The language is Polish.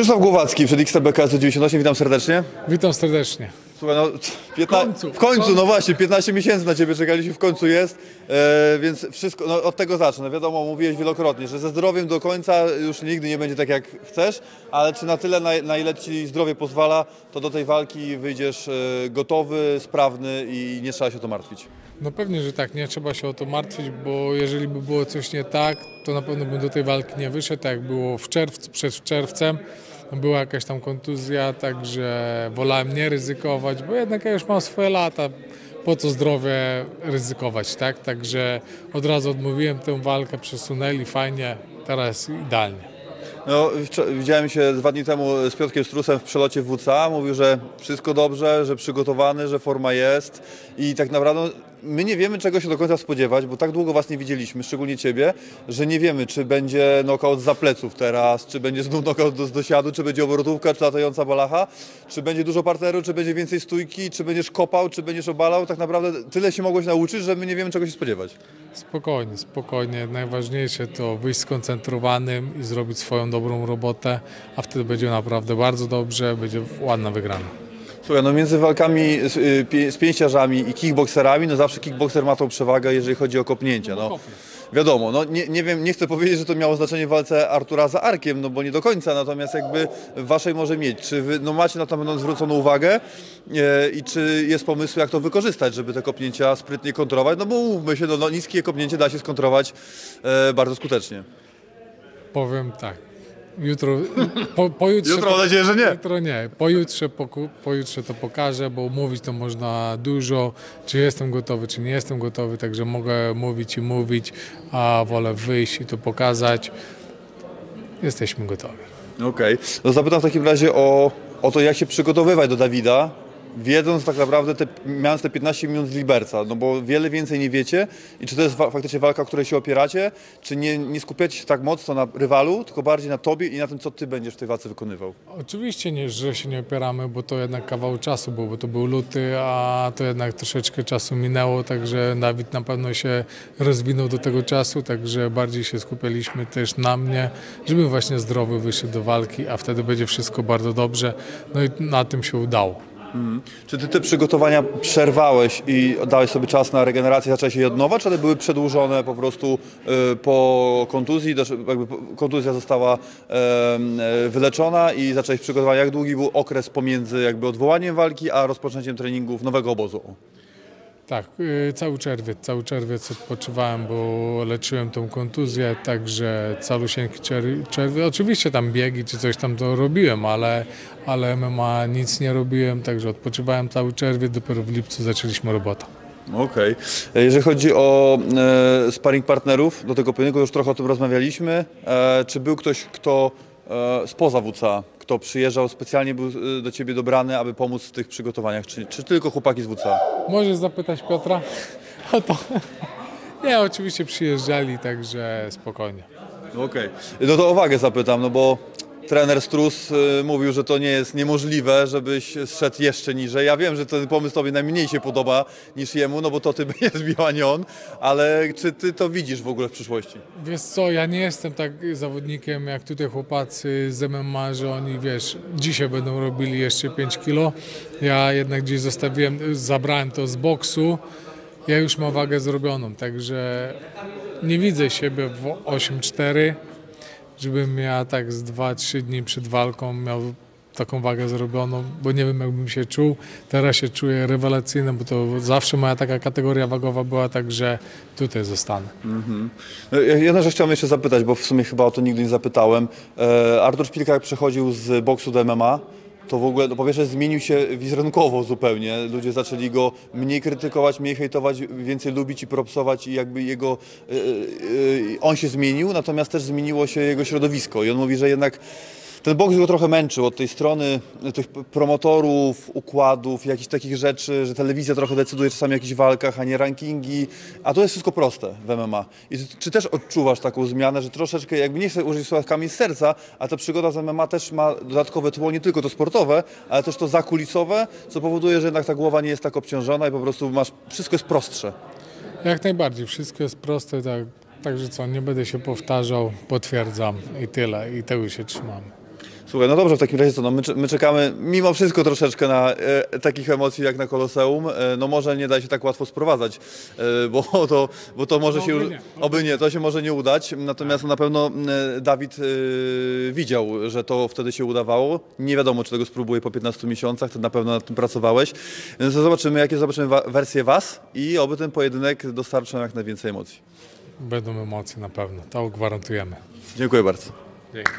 Krzysztof Głowacki przed XTBK 98, witam serdecznie. Witam serdecznie. Słuchaj, no, piętna... końcu, w końcu, w no końcu. właśnie, 15 miesięcy na Ciebie czekaliśmy, w końcu jest, e, więc wszystko, no, od tego zacznę. No, wiadomo, mówiłeś wielokrotnie, że ze zdrowiem do końca już nigdy nie będzie tak jak chcesz, ale czy na tyle, na, na ile Ci zdrowie pozwala, to do tej walki wyjdziesz e, gotowy, sprawny i nie trzeba się o to martwić. No pewnie, że tak, nie trzeba się o to martwić, bo jeżeli by było coś nie tak, to na pewno bym do tej walki nie wyszedł, tak jak było w czerwcu, przed czerwcem. Była jakaś tam kontuzja, także wolałem nie ryzykować, bo jednak ja już mam swoje lata, po co zdrowie ryzykować, tak? Także od razu odmówiłem tę walkę, przesunęli fajnie, teraz idealnie. No, widziałem się dwa dni temu z Piotrkiem Strusem w przelocie w WCA. Mówił, że wszystko dobrze, że przygotowany, że forma jest i tak naprawdę my nie wiemy czego się do końca spodziewać, bo tak długo Was nie widzieliśmy, szczególnie Ciebie, że nie wiemy czy będzie knockout za pleców teraz, czy będzie znów knockout do, do siadu, czy będzie obrotówka, czy latająca balacha, czy będzie dużo parteru, czy będzie więcej stójki, czy będziesz kopał, czy będziesz obalał. Tak naprawdę tyle się mogłeś nauczyć, że my nie wiemy czego się spodziewać. Spokojnie, spokojnie. Najważniejsze to wyjść skoncentrowanym i zrobić swoją dobrą robotę, a wtedy będzie naprawdę bardzo dobrze, będzie ładna wygrana. Słuchaj, no między walkami z, y, z pięściarzami i kickboxerami, no zawsze kickboxer ma tą przewagę, jeżeli chodzi o kopnięcia. No, wiadomo, no nie, nie wiem, nie chcę powiedzieć, że to miało znaczenie w walce Artura za Arkiem, no bo nie do końca, natomiast jakby waszej może mieć. Czy wy no macie na to pewno zwróconą uwagę e, i czy jest pomysł, jak to wykorzystać, żeby te kopnięcia sprytnie kontrolować? No bo mówmy się, no, no niskie kopnięcie da się skontrować e, bardzo skutecznie. Powiem tak. Jutro, po, pojutrze, Jutro mam nadzieję, że nie. Jutro nie. Pojutrze, poku, pojutrze to pokażę, bo mówić to można dużo, czy jestem gotowy, czy nie jestem gotowy, także mogę mówić i mówić, a wolę wyjść i to pokazać. Jesteśmy gotowi. Okej, no zapytam w takim razie o, o to, jak się przygotowywać do Dawida, wiedząc tak naprawdę, te, mając te 15 minut z Liberca, no bo wiele więcej nie wiecie i czy to jest faktycznie walka, o której się opieracie, czy nie, nie skupiacie się tak mocno na rywalu, tylko bardziej na tobie i na tym, co ty będziesz w tej walce wykonywał. Oczywiście, nie, że się nie opieramy, bo to jednak kawał czasu był, bo to był luty, a to jednak troszeczkę czasu minęło, także Dawid na pewno się rozwinął do tego czasu, także bardziej się skupialiśmy też na mnie, żeby właśnie zdrowy wyszedł do walki, a wtedy będzie wszystko bardzo dobrze. No i na tym się udało. Czy ty te przygotowania przerwałeś i dałeś sobie czas na regenerację, zacząłeś je od nowa, czy one były przedłużone po prostu y, po kontuzji, też jakby kontuzja została e, wyleczona i zacząłeś przygotowania? Jak długi był okres pomiędzy jakby odwołaniem walki, a rozpoczęciem treningów nowego obozu? Tak, y, cały czerwiec, cały czerwiec odpoczywałem, bo leczyłem tą kontuzję, także calusieńki czer- czerwiec. Oczywiście tam biegi czy coś tam to robiłem, ale, ale MMA nic nie robiłem, także odpoczywałem cały czerwiec, dopiero w lipcu zaczęliśmy robotę. Okej. E, Jeżeli chodzi o e, sparring partnerów, do tego pojedynku już trochę o tym rozmawialiśmy. E, czy był ktoś, kto spoza WCA, kto przyjeżdżał specjalnie był e, do ciebie dobrany, aby pomóc w tych przygotowaniach, czy, czy tylko chłopaki z WCA? Możesz zapytać Piotra o to. Nie, oczywiście przyjeżdżali, także spokojnie. Okej. No to o wagę zapytam, no bo trener Strus y, mówił, że to nie jest niemożliwe, żebyś zszedł jeszcze niżej. Ja wiem, że ten pomysł tobie najmniej się podoba niż jemu, no bo to ty będziesz bił, a nie on, ale czy ty to widzisz w ogóle w przyszłości? Wiesz co, ja nie jestem tak zawodnikiem jak tutaj chłopacy z MMA, że oni wiesz, dzisiaj będą robili jeszcze 5 kilo. Ja jednak gdzieś zostawiłem, zabrałem to z boksu. Ja już mam wagę zrobioną, także nie widzę siebie w 8-4, żebym ja tak z 2-3 dni przed walką miał taką wagę zrobioną, bo nie wiem jakbym się czuł. Teraz się czuję rewelacyjnie, bo to zawsze moja taka kategoria wagowa była, także tutaj zostanę. No, ja- Jedna rzecz chciałem jeszcze zapytać, bo w sumie chyba o to nigdy nie zapytałem. E, Artur Szpilka jak przechodził z boksu do MMA, to w ogóle, no po pierwsze zmienił się wizerunkowo zupełnie. Ludzie zaczęli go mniej krytykować, mniej hejtować, więcej lubić i propsować i jakby jego, e, e, on się zmienił, natomiast też zmieniło się jego środowisko i on mówi, że jednak ten boks go trochę męczył od tej strony tych promotorów, układów, jakichś takich rzeczy, że telewizja trochę decyduje czasami o jakichś walkach, a nie rankingi, a to jest wszystko proste w MMA. I czy też odczuwasz taką zmianę, że troszeczkę, jakby nie chcę użyć słowa kamień z serca, a ta przygoda z MMA też ma dodatkowe tło, nie tylko to sportowe, ale też to zakulisowe, co powoduje, że jednak ta głowa nie jest tak obciążona i po prostu masz, wszystko jest prostsze. Jak najbardziej, wszystko jest proste, tak, także co, nie będę się powtarzał, potwierdzam i tyle, i tego się trzymamy. Słuchaj, no dobrze, w takim razie co, no my, my czekamy mimo wszystko troszeczkę na e, takich emocji jak na Koloseum. E, no może nie da się tak łatwo sprowadzać, e, bo, to, bo to może No, się... oby nie, Oby nie, to się może nie udać, natomiast na pewno Dawid e, widział, że to wtedy się udawało. Nie wiadomo, czy tego spróbuje po 15 miesiącach, ty na pewno nad tym pracowałeś. Więc zobaczymy, jakie zobaczymy wa- wersje Was i oby ten pojedynek dostarczy nam jak najwięcej emocji. Będą emocje na pewno, to gwarantujemy. Dziękuję bardzo. Dzięki.